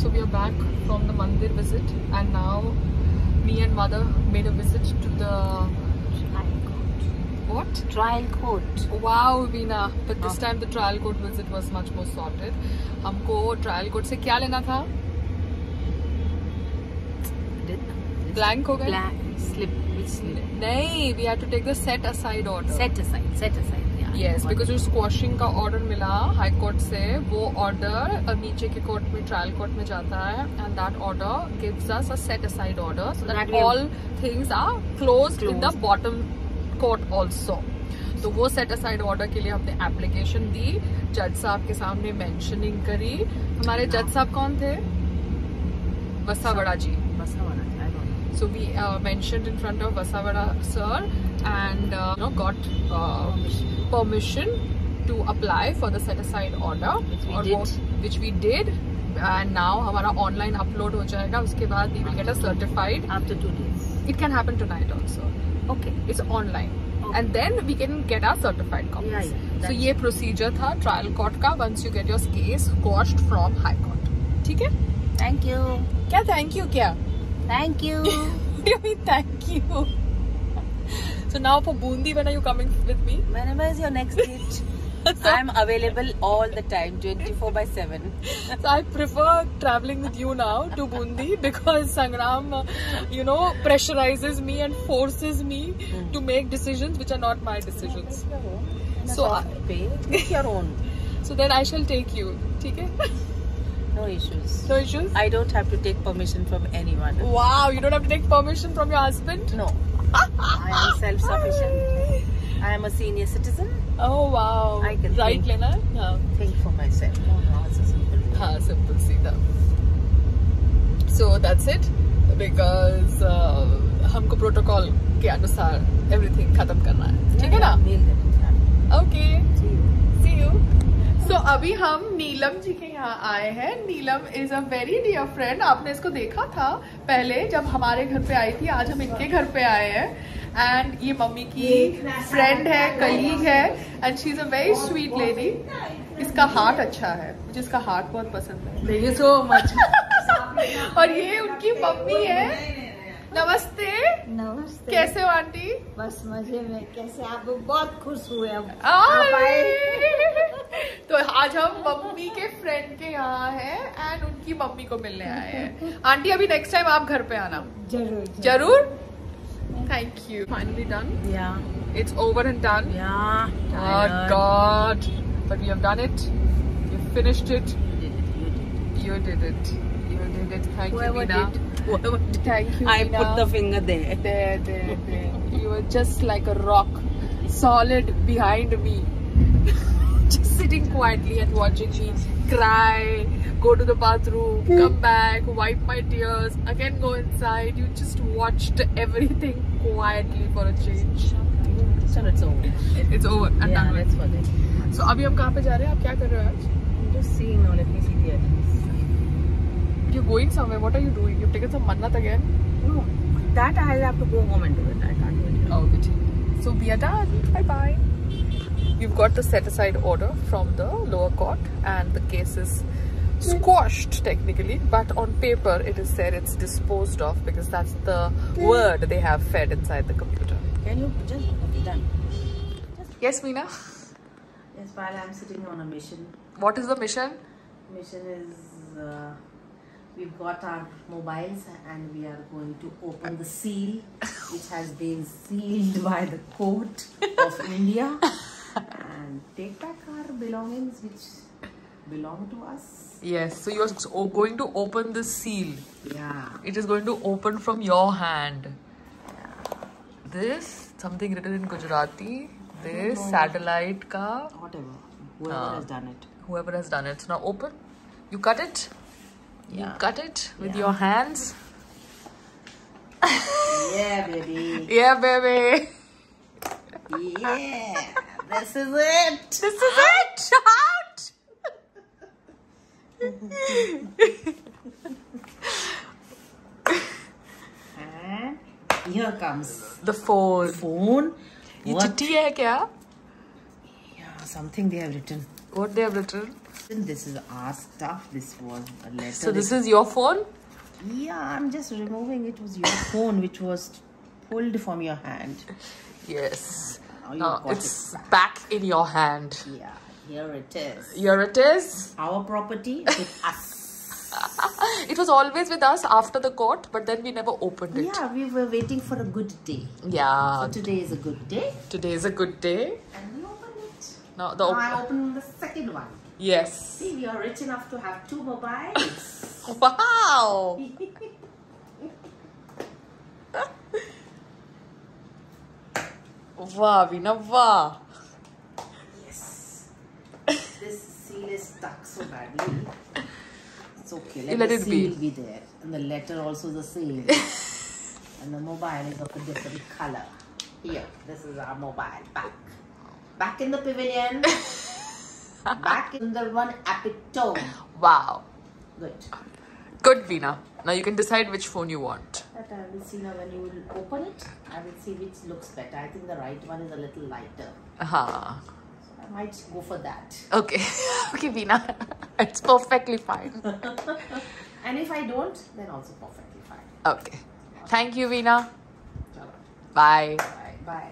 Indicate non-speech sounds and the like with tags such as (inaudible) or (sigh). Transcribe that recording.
So we are back from the mandir visit, and now me and mother made a visit to the what? Trial court. Wow, Veena. But this Oh. time the trial court visit was much more sorted. हमको trial court से क्या लेना था? Blank हो गए? Black slip. Slip? नहीं, we had to take the set aside order. Set aside. Set aside. Because it. जो squashing का ऑर्डर मिला हाई कोर्ट से वो ऑर्डर नीचे के कोर्ट में ट्रायल कोर्ट में जाता है and that order gives us a set aside order so that all things are closed in the bottom court also तो वो सेट असाइड ऑर्डर के लिए हमने एप्लीकेशन दी जज साहब के सामने मेंशनिंग करी। हमारे जज साहब कौन थे? वसावड़ा जी। बसा don't know. So we uh, mentioned in front of Vasavada sir and uh, you know got uh, permission to apply for the set aside order Which we did. वो- which we did and now हमारा online upload हो जाएगा उसके बाद we will get a certified After two days. it can happen tonight also Okay. it's online and then we can get our certified copies Yeah, yeah, so ये procedure था trial court का once you get your case quashed from high court ठीक है Thank you. क्या thank you क्या Thank you. (laughs) Thank you? So now for Bundi, when are you coming with me? Whenever is your next date? (laughs) I'm available all the time, 24 by 7. So I prefer traveling with you now to Bundi (laughs) because Sangram, you know, pressurizes me and forces me hmm. to make decisions which are not my decisions. So, So. Make your own. So then I shall take you. Okay? No issues. No issues? I don't have to take permission from anyone. Wow, you don't have to take permission from your husband? No. I am self-sufficient. I am a senior citizen. Oh wow. I can right think. है? हाँ. Think for myself. No, no, it's a simple. हाँ simple सीधा so that's it because हमको protocol के अनुसार everything खत्म करना है ठीक है ना it. Okay See you. See you so अभी हम नीलम जी के यहाँ आए हैं। Neelam is a very dear friend आपने इसको देखा था पहले जब हमारे घर पे आई थी आज हम इनके घर पे आए हैं। एंड ये मम्मी की फ्रेंड है कलीग है and she is a very sweet lady इसका हार्ट अच्छा है मुझे इसका हार्ट बहुत पसंद है। थैंक यू सो मच और ये उनकी मम्मी है। नमस्ते। नमस्ते। कैसे हो आंटी? बस मज़े में। कैसे आप बहुत खुश हुए आए। आप आए? तो आज हम मम्मी के फ्रेंड के यहाँ हैं एंड उनकी मम्मी को मिलने आए हैं। आंटी अभी नेक्स्ट टाइम आप घर पे आना। ज़रूर ज़रूर। Thank you finally done it's over and done God but you have done it you finished it you did it you did it thank you Meena thank you i Mina. put the finger there. There there, there. you were just like a rock solid behind just sitting quietly and watching me cry, go to the bathroom, come back, wipe my tears, again go inside. You just watched everything quietly for a change. So it's over. It's over and yeah, done with. that's for it. So अभी हम कहाँ पे जा रहे हैं आप क्या कर रहे हो आज I'm just seeing now. Let me see the address. You're going somewhere. What are you doing? You've taken some mannat again? No, that I'll have to go home and do it. I can't do it. Oh, good. So we are done. Bye bye. We've got the set aside order from the lower court, and the case is squashed technically, but on paper it is said it's disposed of because that's the word they have fed inside the computer. Can you just okay, done? Yes, Meena. Yes, while I'm sitting on a mission. What is the mission? Mission is uh, we've got our mobiles and we are going to open the seal, which has been sealed by the court of (laughs) India, and take back our belongings, which belong to us. Yes. So you're going to open the seal. Yeah. It is going to open from your hand. This something written in Gujarati. This satellite ka Whatever. Whoever Ah. has done it. whoever has done it. So now open. You cut it. You Yeah. cut it with Yeah. your hands. Yeah, baby. Yeah, baby. Yeah. This is it. This is it. Out. And here comes The phone. phone. ये What? चिट्ठी है क्या? Yeah, something they have written. What they have written? This is our stuff. This was a letter. So this is your phone? Yeah, I'm just removing. It was your phone which was pulled from your hand. Yes. Now you Now got it's it back in your hand. Yeah, here it is. Here it is. Our property (laughs) with us. It was always with us after the court, but then we never opened it. Yeah, we were waiting for a good day. Yeah. So today is a good day. Today is a good day. And we open it. Now the Now op- I open the second one. Yes. See, we are rich enough to have two mobiles. (laughs) Wow. Wow, Veena, wow. yes. This seal is stuck so badly. It's okay. Let, let the it be. seal be. there. And the letter also the same. (laughs) and the mobile is of a different color. Here, this is our mobile back. Back in the pavilion. (laughs) back in the one epitome. Wow. Good. Good, Veena. Now you can decide which phone you want. That I will see now when you will open it. I will see which looks better. I think the right one is a little lighter. Uh-huh. So I might go for that. Okay. (laughs) okay, Veena. (laughs) It's perfectly fine. (laughs) And if I don't, then also perfectly fine. Okay. Thank you, Veena. Bye. Bye. Bye.